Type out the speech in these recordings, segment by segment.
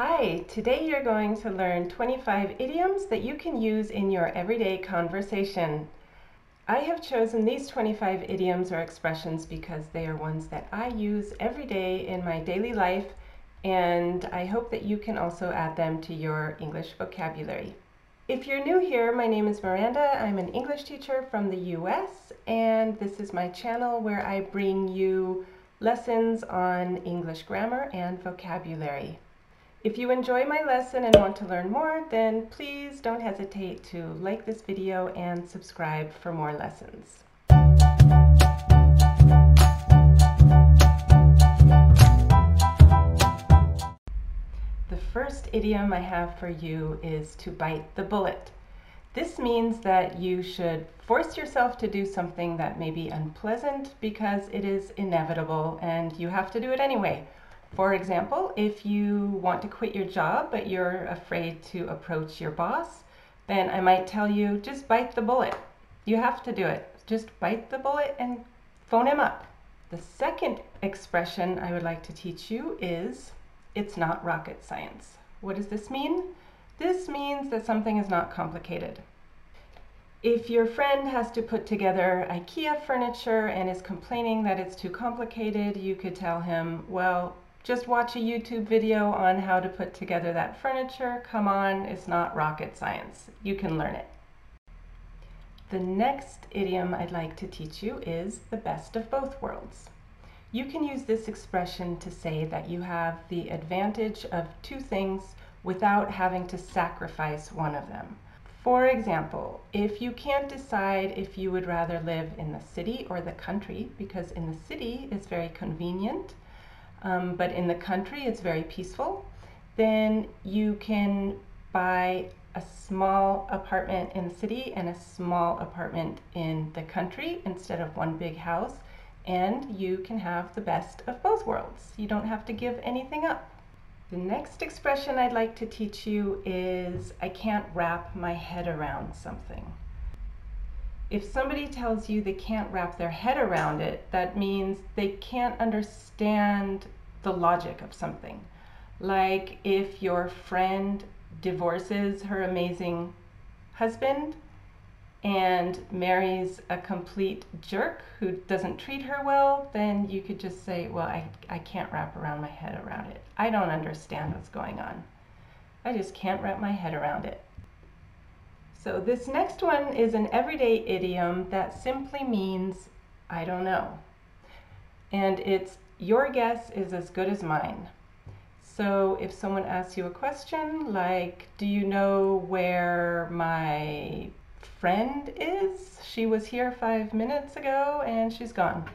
Hi, today you're going to learn 25 idioms that you can use in your everyday conversation. I have chosen these 25 idioms or expressions because they are ones that I use every day in my daily life and I hope that you can also add them to your English vocabulary. If you're new here, my name is Miranda. I'm an English teacher from the US and this is my channel where I bring you lessons on English grammar and vocabulary. If you enjoy my lesson and want to learn more, then please don't hesitate to like this video and subscribe for more lessons. The first idiom I have for you is to bite the bullet. This means that you should force yourself to do something that may be unpleasant because it is inevitable and you have to do it anyway for example, if you want to quit your job but you're afraid to approach your boss, then I might tell you just bite the bullet. You have to do it. Just bite the bullet and phone him up. The second expression I would like to teach you is it's not rocket science. What does this mean? This means that something is not complicated. If your friend has to put together IKEA furniture and is complaining that it's too complicated, you could tell him, well, just watch a YouTube video on how to put together that furniture. Come on, it's not rocket science. You can learn it. The next idiom I'd like to teach you is the best of both worlds. You can use this expression to say that you have the advantage of two things without having to sacrifice one of them. For example, if you can't decide if you would rather live in the city or the country, because in the city it's very convenient, um, but in the country it's very peaceful, then you can buy a small apartment in the city and a small apartment in the country instead of one big house and you can have the best of both worlds. You don't have to give anything up. The next expression I'd like to teach you is I can't wrap my head around something if somebody tells you they can't wrap their head around it, that means they can't understand the logic of something. Like if your friend divorces her amazing husband and marries a complete jerk who doesn't treat her well, then you could just say, Well, I, I can't wrap around my head around it. I don't understand what's going on. I just can't wrap my head around it. So this next one is an everyday idiom that simply means I don't know. And it's your guess is as good as mine. So if someone asks you a question like, do you know where my friend is? She was here five minutes ago and she's gone.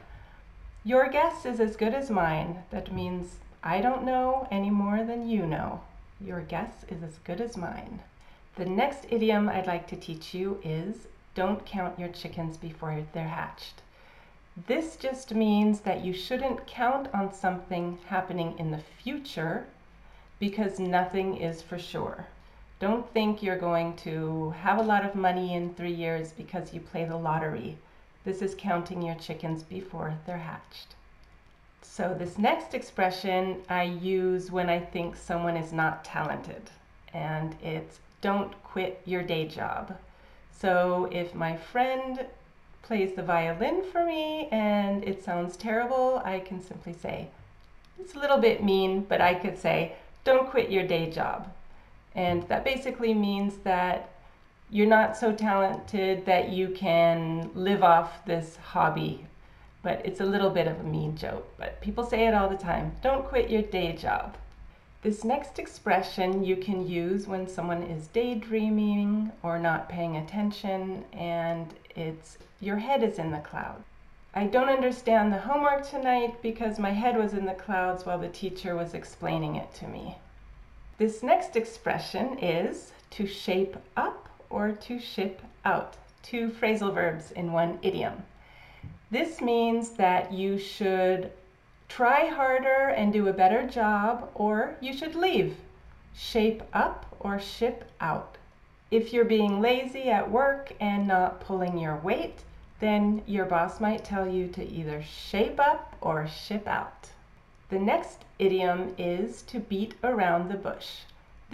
Your guess is as good as mine. That means I don't know any more than you know. Your guess is as good as mine. The next idiom I'd like to teach you is don't count your chickens before they're hatched. This just means that you shouldn't count on something happening in the future because nothing is for sure. Don't think you're going to have a lot of money in three years because you play the lottery. This is counting your chickens before they're hatched. So this next expression I use when I think someone is not talented and it's don't quit your day job. So if my friend plays the violin for me and it sounds terrible, I can simply say, it's a little bit mean, but I could say, don't quit your day job. And that basically means that you're not so talented that you can live off this hobby. But it's a little bit of a mean joke, but people say it all the time. Don't quit your day job. This next expression you can use when someone is daydreaming or not paying attention and it's your head is in the cloud. I don't understand the homework tonight because my head was in the clouds while the teacher was explaining it to me. This next expression is to shape up or to ship out, two phrasal verbs in one idiom. This means that you should Try harder and do a better job, or you should leave. Shape up or ship out. If you're being lazy at work and not pulling your weight, then your boss might tell you to either shape up or ship out. The next idiom is to beat around the bush.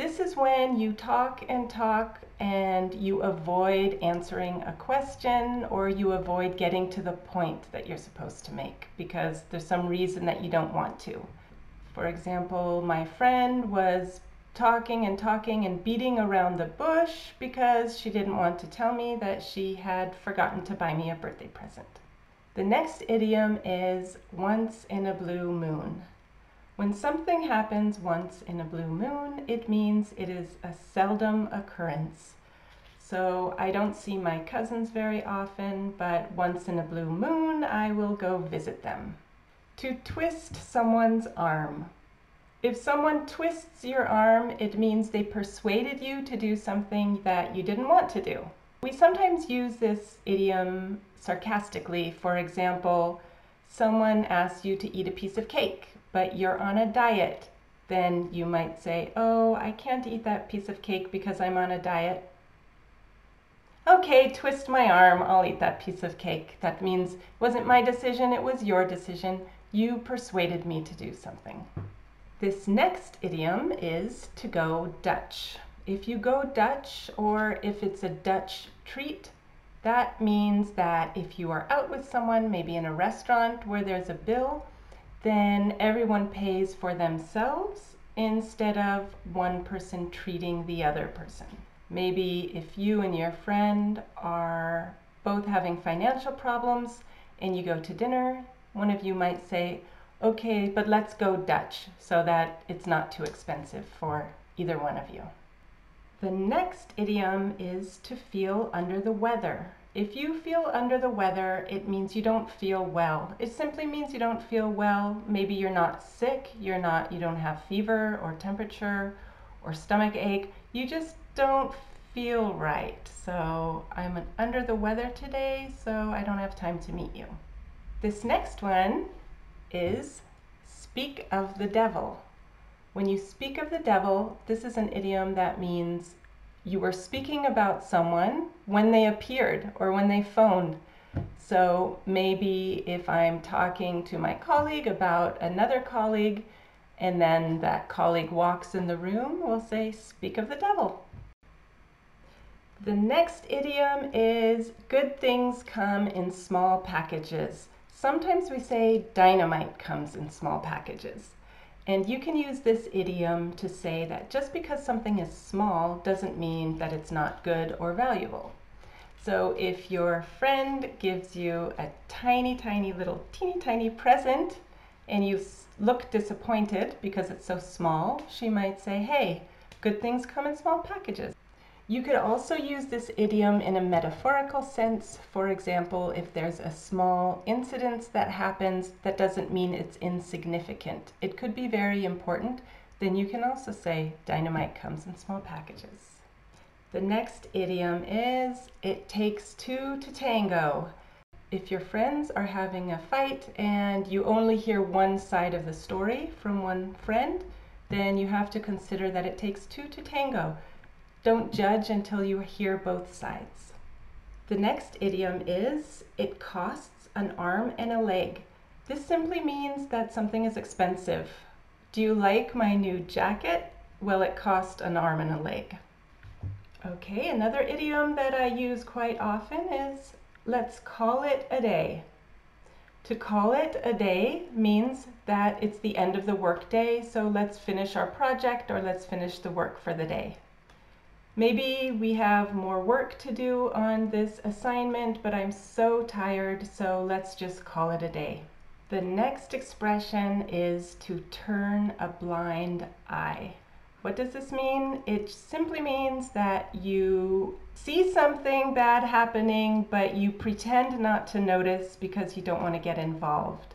This is when you talk and talk and you avoid answering a question or you avoid getting to the point that you're supposed to make because there's some reason that you don't want to. For example, my friend was talking and talking and beating around the bush because she didn't want to tell me that she had forgotten to buy me a birthday present. The next idiom is once in a blue moon. When something happens once in a blue moon, it means it is a seldom occurrence. So I don't see my cousins very often, but once in a blue moon, I will go visit them. To twist someone's arm. If someone twists your arm, it means they persuaded you to do something that you didn't want to do. We sometimes use this idiom sarcastically. For example, someone asks you to eat a piece of cake but you're on a diet, then you might say, Oh, I can't eat that piece of cake because I'm on a diet. Okay, twist my arm, I'll eat that piece of cake. That means it wasn't my decision, it was your decision. You persuaded me to do something. This next idiom is to go Dutch. If you go Dutch or if it's a Dutch treat, that means that if you are out with someone, maybe in a restaurant where there's a bill, then everyone pays for themselves instead of one person treating the other person. Maybe if you and your friend are both having financial problems and you go to dinner, one of you might say, okay, but let's go Dutch so that it's not too expensive for either one of you. The next idiom is to feel under the weather. If you feel under the weather, it means you don't feel well. It simply means you don't feel well. Maybe you're not sick, you're not you don't have fever or temperature or stomach ache. You just don't feel right. So, I'm under the weather today, so I don't have time to meet you. This next one is speak of the devil. When you speak of the devil, this is an idiom that means you were speaking about someone when they appeared or when they phoned. So maybe if I'm talking to my colleague about another colleague and then that colleague walks in the room, we'll say, speak of the devil. The next idiom is good things come in small packages. Sometimes we say dynamite comes in small packages. And you can use this idiom to say that just because something is small doesn't mean that it's not good or valuable. So if your friend gives you a tiny, tiny little teeny tiny present and you look disappointed because it's so small, she might say, hey, good things come in small packages. You could also use this idiom in a metaphorical sense. For example, if there's a small incident that happens, that doesn't mean it's insignificant. It could be very important. Then you can also say dynamite comes in small packages. The next idiom is it takes two to tango. If your friends are having a fight and you only hear one side of the story from one friend, then you have to consider that it takes two to tango. Don't judge until you hear both sides. The next idiom is, it costs an arm and a leg. This simply means that something is expensive. Do you like my new jacket? Well, it cost an arm and a leg. Okay, another idiom that I use quite often is, let's call it a day. To call it a day means that it's the end of the workday, so let's finish our project or let's finish the work for the day. Maybe we have more work to do on this assignment, but I'm so tired, so let's just call it a day. The next expression is to turn a blind eye. What does this mean? It simply means that you see something bad happening, but you pretend not to notice because you don't want to get involved.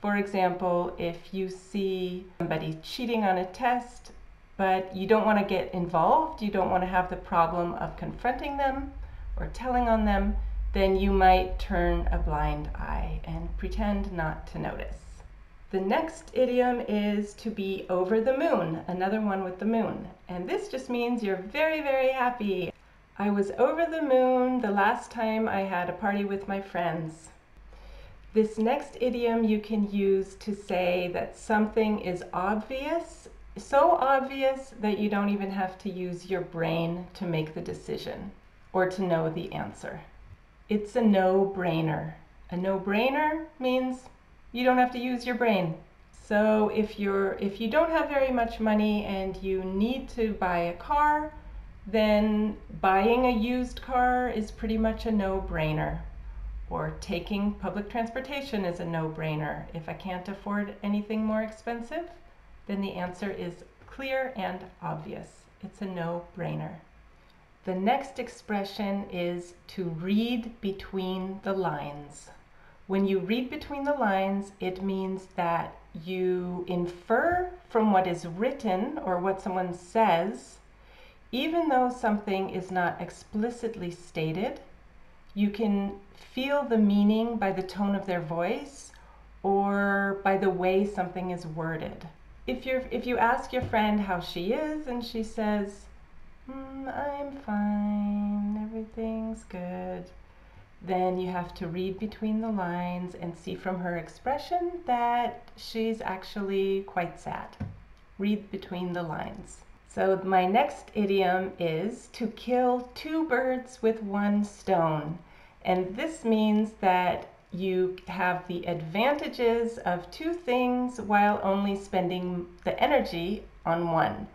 For example, if you see somebody cheating on a test, but you don't want to get involved, you don't want to have the problem of confronting them or telling on them, then you might turn a blind eye and pretend not to notice. The next idiom is to be over the moon, another one with the moon. And this just means you're very, very happy. I was over the moon the last time I had a party with my friends. This next idiom you can use to say that something is obvious, so obvious that you don't even have to use your brain to make the decision or to know the answer. It's a no-brainer. A no-brainer means you don't have to use your brain. So if you're if you don't have very much money and you need to buy a car, then buying a used car is pretty much a no-brainer or taking public transportation is a no-brainer. If I can't afford anything more expensive, then the answer is clear and obvious. It's a no-brainer. The next expression is to read between the lines. When you read between the lines, it means that you infer from what is written or what someone says, even though something is not explicitly stated, you can feel the meaning by the tone of their voice or by the way something is worded. If, you're, if you ask your friend how she is and she says, mm, I'm fine, everything's good, then you have to read between the lines and see from her expression that she's actually quite sad. Read between the lines. So my next idiom is to kill two birds with one stone. And this means that you have the advantages of two things while only spending the energy on one.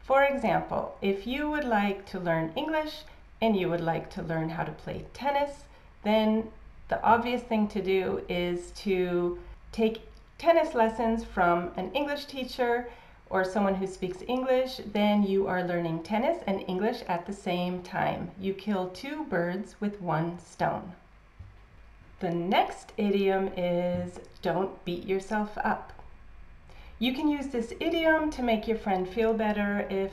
For example, if you would like to learn English and you would like to learn how to play tennis, then the obvious thing to do is to take tennis lessons from an English teacher or someone who speaks English, then you are learning tennis and English at the same time. You kill two birds with one stone. The next idiom is don't beat yourself up. You can use this idiom to make your friend feel better if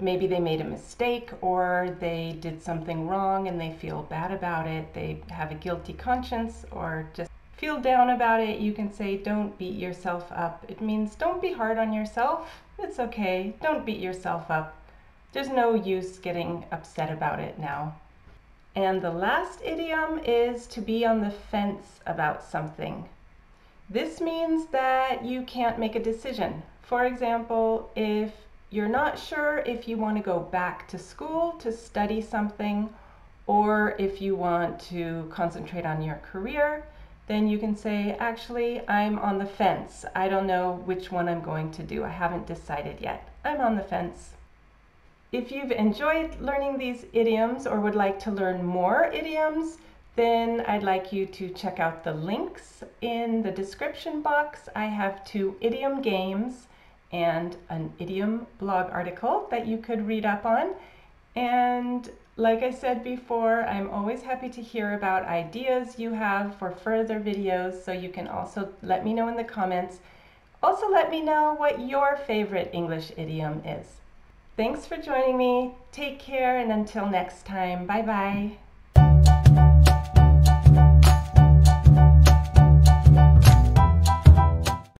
maybe they made a mistake or they did something wrong and they feel bad about it, they have a guilty conscience or just feel down about it, you can say, don't beat yourself up. It means don't be hard on yourself. It's okay. Don't beat yourself up. There's no use getting upset about it now. And the last idiom is to be on the fence about something. This means that you can't make a decision. For example, if you're not sure if you want to go back to school to study something or if you want to concentrate on your career, then you can say, actually, I'm on the fence. I don't know which one I'm going to do. I haven't decided yet. I'm on the fence. If you've enjoyed learning these idioms or would like to learn more idioms, then I'd like you to check out the links in the description box. I have two idiom games and an idiom blog article that you could read up on. And like I said before, I'm always happy to hear about ideas you have for further videos, so you can also let me know in the comments. Also let me know what your favorite English idiom is. Thanks for joining me. Take care and until next time, bye bye.